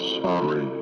sorry.